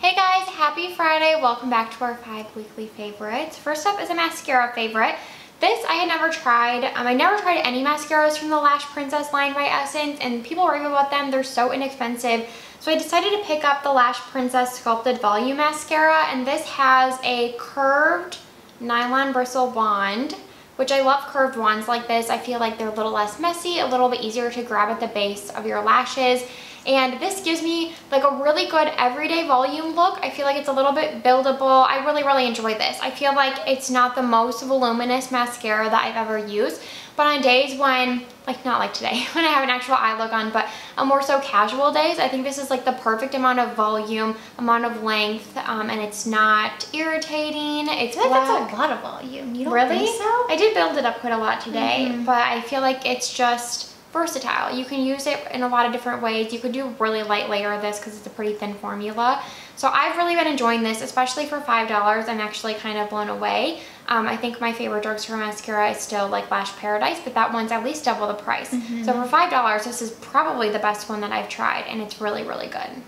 Hey guys, happy Friday. Welcome back to our five weekly favorites. First up is a mascara favorite. This I had never tried. Um, I never tried any mascaras from the Lash Princess line by Essence and people rave about them. They're so inexpensive. So I decided to pick up the Lash Princess Sculpted Volume Mascara and this has a curved nylon bristle wand which I love curved wands like this. I feel like they're a little less messy, a little bit easier to grab at the base of your lashes. And this gives me like a really good everyday volume look. I feel like it's a little bit buildable. I really, really enjoy this. I feel like it's not the most voluminous mascara that I've ever used. But on days when, like not like today, when I have an actual eye look on, but on more so casual days, I think this is like the perfect amount of volume, amount of length, um, and it's not irritating. It's I black. that's a lot of volume. You don't really? think so? I did build it up quite a lot today, mm -hmm. but I feel like it's just versatile. You can use it in a lot of different ways. You could do a really light layer of this because it's a pretty thin formula. So I've really been enjoying this, especially for $5. I'm actually kind of blown away. Um, I think my favorite drugstore mascara is still like Lash Paradise, but that one's at least double the price. Mm -hmm. So for $5, this is probably the best one that I've tried and it's really, really good.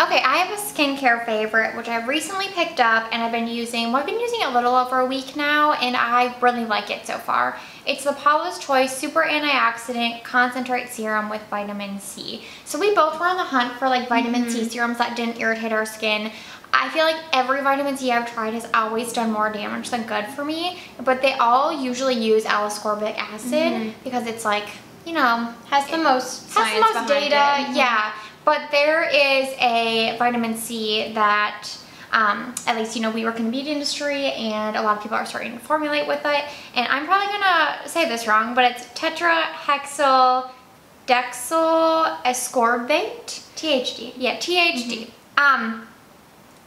Okay, I have a skincare favorite, which I've recently picked up and I've been using, well, I've been using it a little over a week now and I really like it so far. It's the Paula's Choice Super Antioxidant Concentrate Serum with Vitamin C. So we both were on the hunt for like vitamin mm -hmm. C mm-hmm. serums that didn't irritate our skin. I feel like every vitamin C I've tried has always done more damage than good for me, but they all usually use L-ascorbic acid mm -hmm. because it's like, you know, has the most has the most data. It. Mm-hmm. Yeah. But there is a vitamin C that um, at least, you know, we work in the beauty industry and a lot of people are starting to formulate with it. And I'm probably gonna say this wrong, but it's tetrahexyl decyl ascorbate. THD. Yeah, THD. Mm -hmm. Um,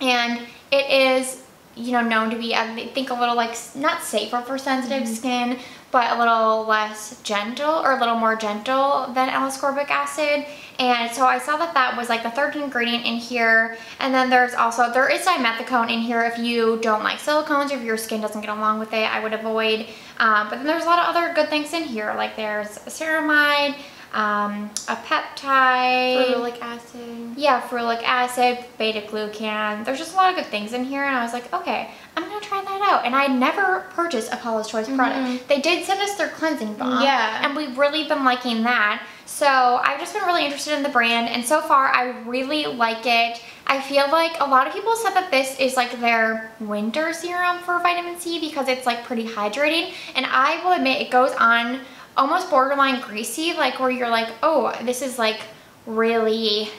and it is, you know, known to be, I think, a little like, not safer for sensitive mm -hmm. skin, but a little less gentle or a little more gentle than L-ascorbic acid. And so I saw that that was like the third ingredient in here. And then there's also, there is dimethicone in here if you don't like silicones or if your skin doesn't get along with it, I would avoid. Um, but then there's a lot of other good things in here. Like there's ceramide, um, a peptide. Ferulic acid. Yeah, ferulic acid, beta glucan. There's just a lot of good things in here and I was like, okay, I'm gonna try that out. And I never purchased a Paula's Choice product. Mm -hmm. They did send us their cleansing balm. Yeah. And we've really been liking that. So I've just been really interested in the brand and so far I really like it. I feel like a lot of people said that this is like their winter serum for vitamin C because it's like pretty hydrating. And I will admit it goes on almost borderline greasy, like where you're like, oh, this is like really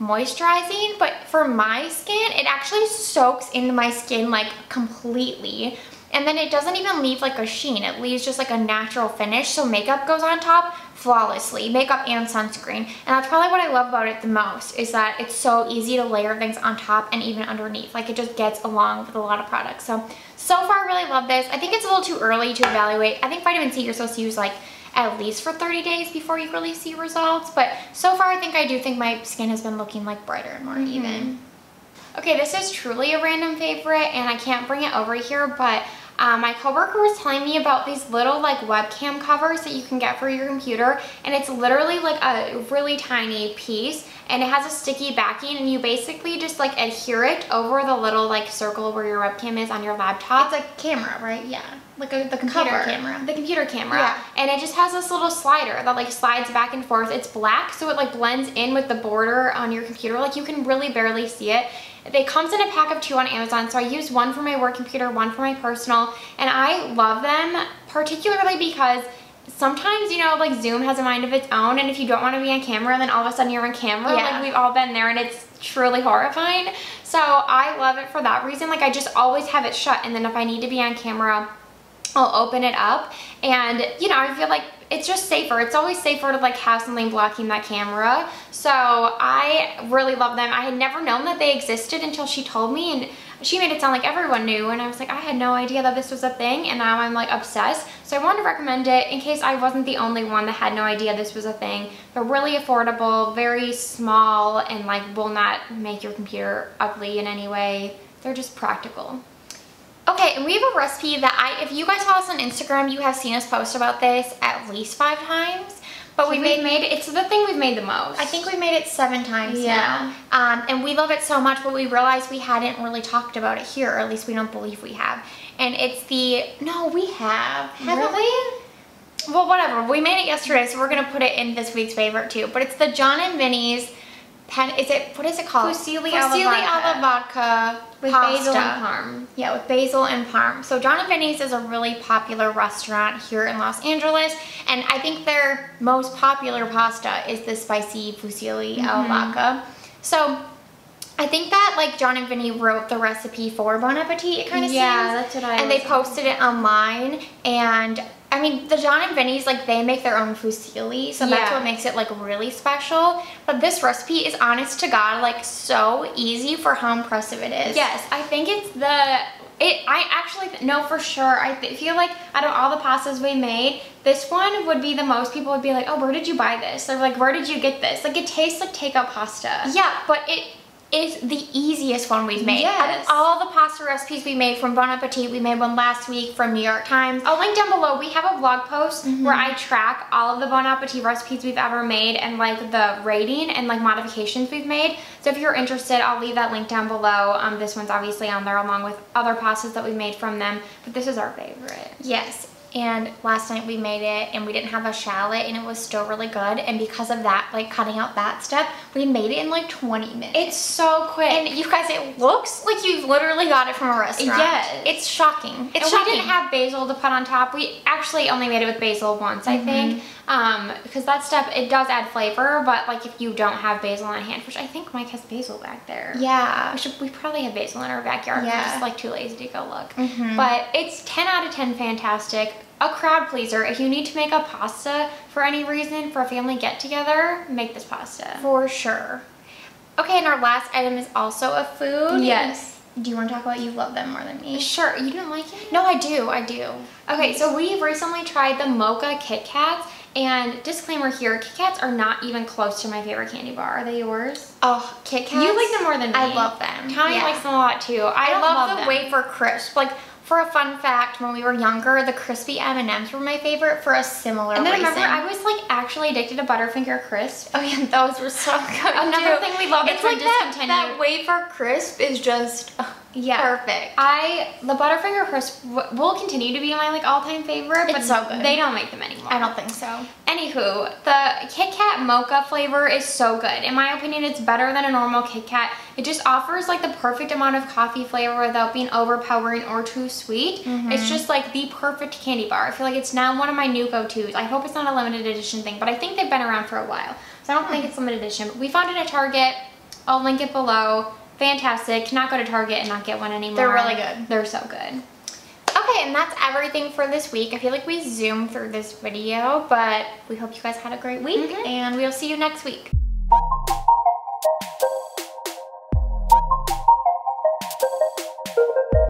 moisturizing. But for my skin, it actually soaks into my skin like completely. And then it doesn't even leave like a sheen. It leaves just like a natural finish. So makeup goes on top flawlessly, makeup and sunscreen. And that's probably what I love about it the most is that it's so easy to layer things on top and even underneath. Like it just gets along with a lot of products. So, so far I really love this. I think it's a little too early to evaluate. I think vitamin C you're supposed to use like at least for 30 days before you really see results. But so far I think I do think my skin has been looking like brighter and more mm -hmm. even. Okay, this is truly a random favorite and I can't bring it over here, but um, my coworker was telling me about these little like webcam covers that you can get for your computer and it's literally like a really tiny piece and it has a sticky backing and you basically just like adhere it over the little like circle where your webcam is on your laptop. It's a camera, right? Yeah. Like a, the computer Cover. camera. The computer camera. Yeah. And it just has this little slider that like slides back and forth. It's black so it like blends in with the border on your computer. Like you can really barely see it. It comes in a pack of two on Amazon, so I use one for my work computer, one for my personal, and I love them particularly because sometimes, you know, like Zoom has a mind of its own, and if you don't want to be on camera, then all of a sudden you're on camera. Yeah. Like, we've all been there, and it's truly horrifying. So I love it for that reason. Like, I just always have it shut, and then if I need to be on camera, I'll open it up and you know I feel like it's just safer. It's always safer to like have something blocking that camera. So I really love them. I had never known that they existed until she told me and she made it sound like everyone knew and I was like I had no idea that this was a thing and now I'm like obsessed. So I wanted to recommend it in case I wasn't the only one that had no idea this was a thing they're really affordable very small and like will not make your computer ugly in any way. They're just practical Okay, and we have a recipe that I, if you guys follow us on Instagram, you have seen us post about this at least five times. But we we made made, it's the thing we've made the most. I think we made it seven times Yeah. now. Um, and we love it so much, but we realized we hadn't really talked about it here, or at least we don't believe we have. And it's the, no, we have. Haven't we? Well, whatever. We made it yesterday, so we're going to put it in this week's favorite too. But it's the Jon and Vinny's, pen, is it, what is it called? Fusilli alla Fusilli vodka. alla vodka with pasta. basil and parm. Yeah, with basil and parm. So Jon and Vinny's is a really popular restaurant here in Los Angeles, and I think their most popular pasta is the spicy fusilli Mm-hmm. al vodka. So I think that like Jon and Vinny wrote the recipe for Bon Appetit. It kind of Yeah, seems. that's what I And they posted it online, and I mean the Jon and Vinny's like they make their own fusilli, so that's what makes it like really special. But this recipe is honest to God like so easy for how impressive it is. Yes, I think it's the. It. I actually know for sure. I th- feel like out of all the pastas we made, this one would be the most people would be like, "Oh, where did you buy this?" They're like, "Where did you get this?" Like it tastes like takeout pasta. Yeah, but it is the easiest one we've made. Out Yes. of all the pasta recipes we made from Bon Appetit, we made one last week from New York Times. I'll link down below. We have a blog post Mm-hmm. where I track all of the Bon Appetit recipes we've ever made and like the rating and like modifications we've made. So if you're interested, I'll leave that link down below. Um, this one's obviously on there along with other pastas that we've made from them, but this is our favorite. Yes. And last night we made it and we didn't have a shallot and it was still really good. And because of that, like cutting out that step, we made it in like 20 minutes. It's so quick. and you guys, it looks like you've literally got it from a restaurant. Yes. It's shocking. It's and shocking. we didn't have basil to put on top. We actually only made it with basil once, I think, um, because that step it does add flavor. But like if you don't have basil on hand, which I think Mike has basil back there. yeah. We should. We probably have basil in our backyard. We're Yeah. just like too lazy to go look. Mhm. But it's 10 out of 10 fantastic. A crowd pleaser. If you need to make a pasta for any reason for a family get together, make this pasta. For sure. Okay, and our last item is also a food. Yes. Do you want to talk about you love them more than me? Sure. You didn't like it? No, I do. I do. Okay, so we've recently tried the Mocha Kit Kats, and disclaimer here, Kit Kats are not even close to my favorite candy bar. Are they yours? Oh, Kit Kats. You like them more than me. I love them. Tommy Yeah. likes them a lot too. I, I, love, love, the them. wafer crisp. Like for a fun fact, when we were younger, the crispy M and M's were my favorite for a similar And then reason. remember, I was like actually addicted to Butterfinger Crisp. Oh yeah, those were so good. Another too. thing we love It's like that, that wafer crisp is just uh, Yeah. perfect. I the Butterfinger Crisp w- will continue to be my like all-time favorite, but so good. they don't make them anymore. I don't think so. Anywho, the Kit Kat Mocha flavor is so good. In my opinion, it's better than a normal Kit Kat. It just offers like the perfect amount of coffee flavor without being overpowering or too sweet. Mm-hmm. It's just like the perfect candy bar. I feel like it's now one of my new go-tos. I hope it's not a limited edition thing, but I think they've been around for a while. So I don't think it's limited edition. But we found it at Target. I'll link it below. Fantastic. Cannot go to Target and not get one anymore. They're really good. They're so good. Okay, and that's everything for this week. I feel like we zoomed through this video, but we hope you guys had a great week, Mhm. and we'll see you next week.